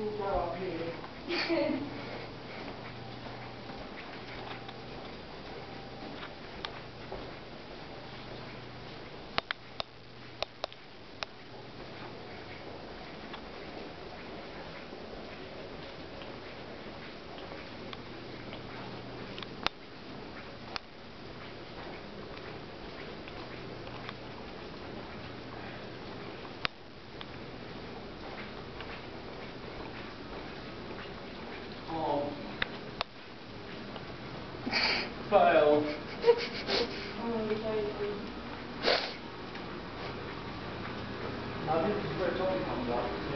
你说我可 Fail. Think this is where Tommy comes up.